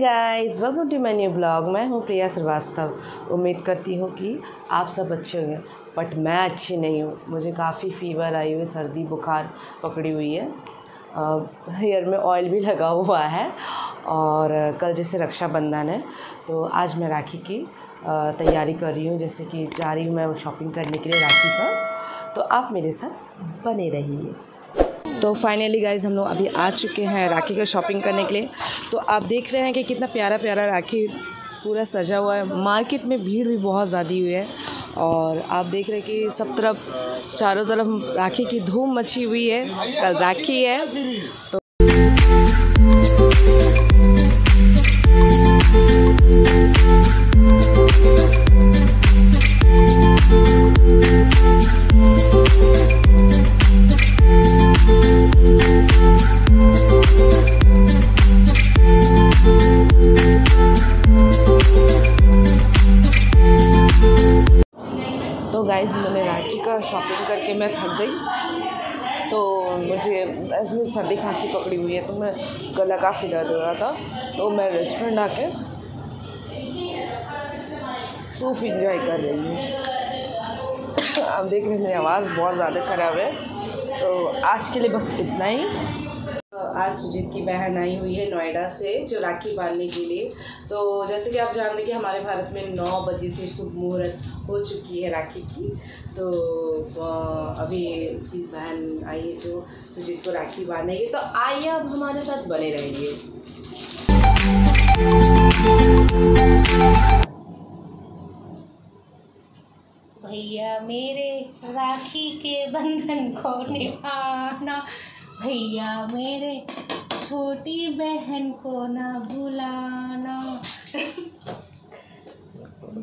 Guys welcome to my new blog मैं हूँ प्रिया श्रीवास्तव। उम्मीद करती हूँ कि आप सब अच्छे होंगे बट मैं अच्छी नहीं हूँ। मुझे काफ़ी फीवर आई हुई, सर्दी, बुखार पकड़ी हुई है। हेयर में ऑयल भी लगा हुआ है, और कल जैसे रक्षाबंधन है तो आज मैं राखी की तैयारी कर रही हूँ। जैसे कि जा रही हूँ मैं शॉपिंग करने के लिए राखी का। तो आप मेरे साथ बने रहिए। तो फाइनली गाइज़ हम लोग अभी आ चुके हैं राखी का शॉपिंग करने के लिए। तो आप देख रहे हैं कि कितना प्यारा प्यारा राखी पूरा सजा हुआ है। मार्केट में भीड़ भी बहुत ज़्यादा हुई है और आप देख रहे हैं कि सब तरफ़, चारों तरफ़ राखी की धूम मची हुई है कल राखी है। तो सर्दी खांसी पकड़ी हुई है तो मैं गला काफ़ी दर्द हो रहा था तो मैं रेस्टोरेंट आके सूफ इंजॉय कर रही हूँ। आप देख रहे हैं, मेरी आवाज़ बहुत ज़्यादा ख़राब है तो आज के लिए बस इतना ही। आज सुजीत की बहन आई हुई है नोएडा से, जो राखी बांधने के लिए। तो जैसे कि आप जानते हैं कि हमारे भारत में नौ बजे से शुभ मुहूर्त हो चुकी है राखी की। तो अभी उसकी बहन आई है जो सुजीत को राखी बांधेगी। तो आइए अब हमारे साथ बने रहिए। भैया मेरे राखी के बंधन को निभाना। भैया मेरे छोटी बहन को ना भुलाना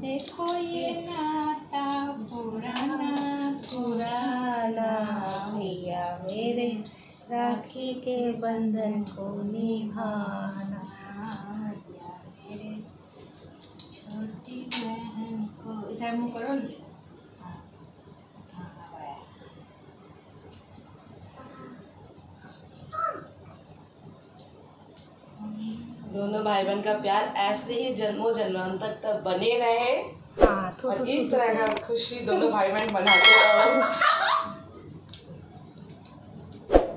देखो ये नाता पुराना पुराना। भैया मेरे राखी के बंधन को निभाना। छोटी बहन को इधर मुँह करो ना दोनों भाई बहन का प्यार ऐसे ही जन्मों जन्मांतर तक बने रहे। हाँ तो और इस तरह का खुशी दोनों भाई बहन बनाते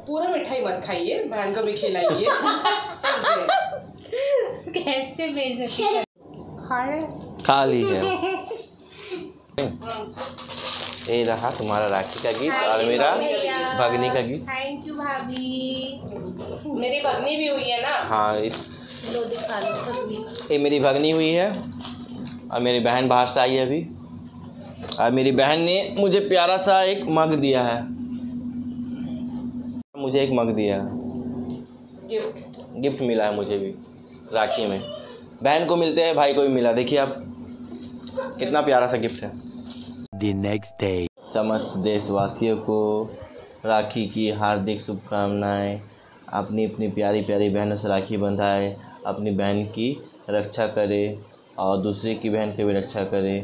पूरा मिठाई मत खाइए बहन को भी खिलाइए। कैसे बेइज्जती खा रहे खा ली है ये रहा तुम्हारा राखी का गीत और मेरा भगनी का गीत। थैंक यू भाभी। मेरी भगनी भी हुई है ना? हाँ इस लो दिखा लो ये मेरी भगनी हुई है और मेरी बहन बाहर से आई है अभी। और मेरी बहन ने मुझे प्यारा सा एक मग दिया है। मुझे एक मग दिया है। गिफ्ट गिफ्ट मिला है मुझे भी राखी में। बहन को मिलते हैं भाई को भी मिला। देखिए आप कितना प्यारा सा गिफ्ट है। The नेक्स्ट डे समस्त देशवासियों को राखी की हार्दिक शुभकामनाएँ। अपनी अपनी प्यारी प्यारी बहनों से राखी बंधाए अपनी बहन की रक्षा करे और दूसरे की बहन की भी रक्षा करे।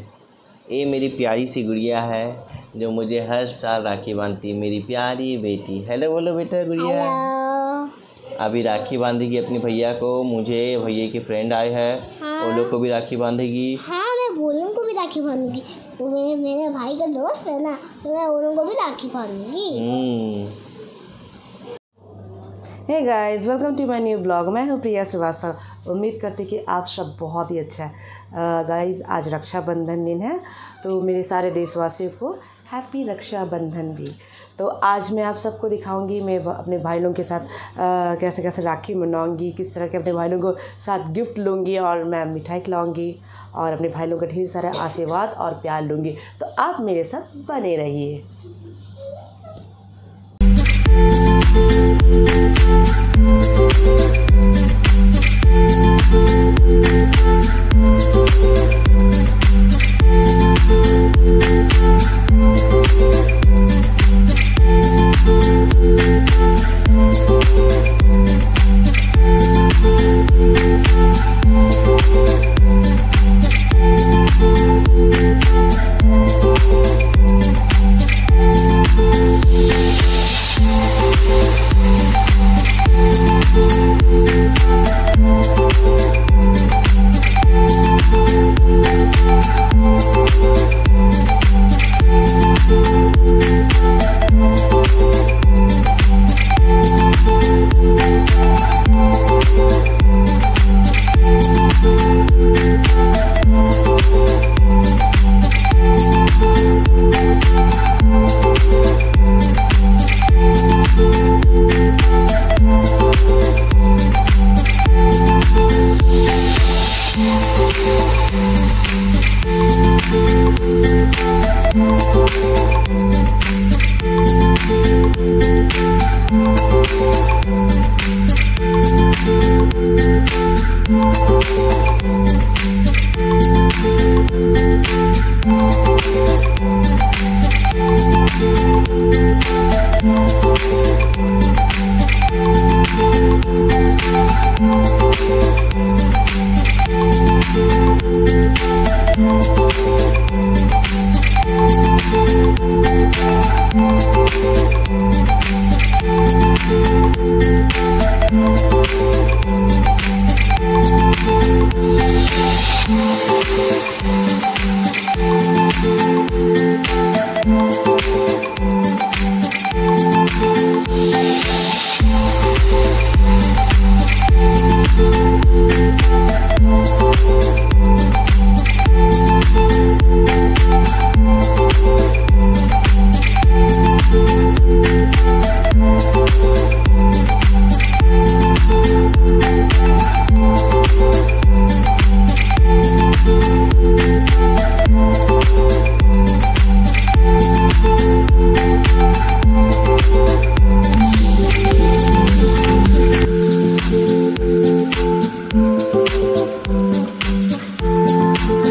ये मेरी प्यारी सी गुड़िया है जो मुझे हर साल राखी बांधती है। मेरी प्यारी बेटी। हेलो बोलो बेटा गुड़िया। अभी राखी बांधेगी अपने भैया को। मुझे भैया के फ्रेंड आए हैं। वो लोग को भी राखी बांधेगी। हाँ मैं बोलूँ को भी राखी बांधूँगी। तो मेरे मेरे भाई का दोस्त है ना तो मैं उन को भी राखी बांधूँगी। हम्म। Hey guys welcome to my new blog मैं हूँ प्रिया श्रीवास्तव। उम्मीद करती कि आप सब बहुत ही अच्छा है। गाइस आज रक्षाबंधन दिन है तो मेरे सारे देशवासियों को हैप्पी रक्षाबंधन भी। तो आज मैं आप सबको दिखाऊँगी मैं अपने भाई लोगों के साथ अ, कैसे कैसे राखी मनाऊँगी किस तरह के अपने भाई लोगों को साथ गिफ्ट लूँगी और मैं मिठाई खिलाऊँगी और अपने भाई लोगों का ढेर सारा आशीर्वाद और प्यार लूँगी। तो आप मेरे साथ बने रहिए। Oh, oh,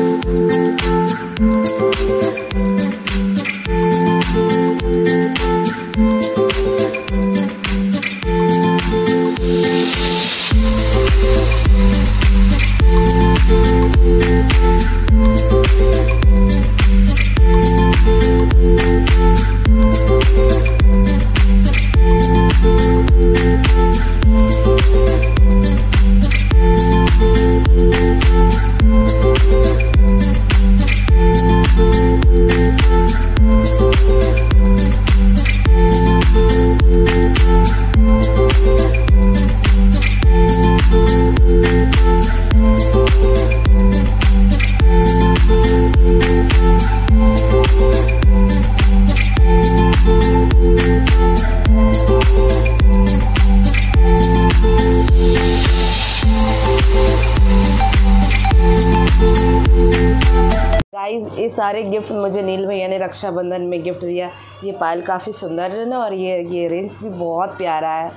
गाइस ये सारे गिफ्ट मुझे नील भैया ने रक्षाबंधन में गिफ्ट दिया। ये पायल काफ़ी सुंदर है ना और ये ये रिंग्स भी बहुत प्यारा है।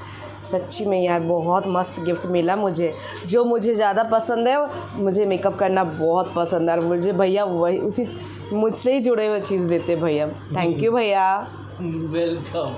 सच्ची में यार बहुत मस्त गिफ्ट मिला मुझे। जो मुझे ज़्यादा पसंद है मुझे मेकअप करना बहुत पसंद है और मुझे भैया वही उसी मुझसे ही जुड़े हुए चीज़ देते भैया। थैंक यू भैया। Welcome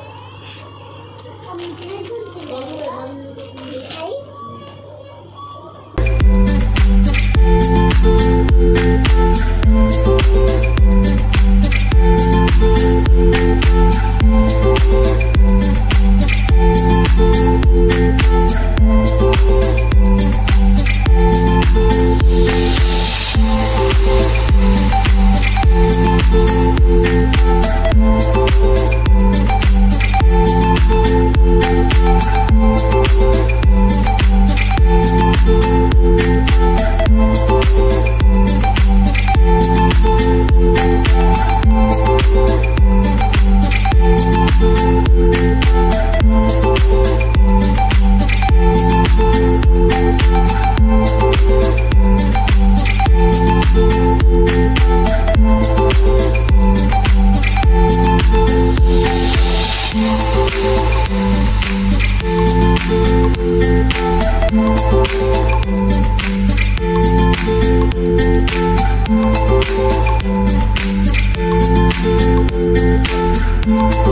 Thank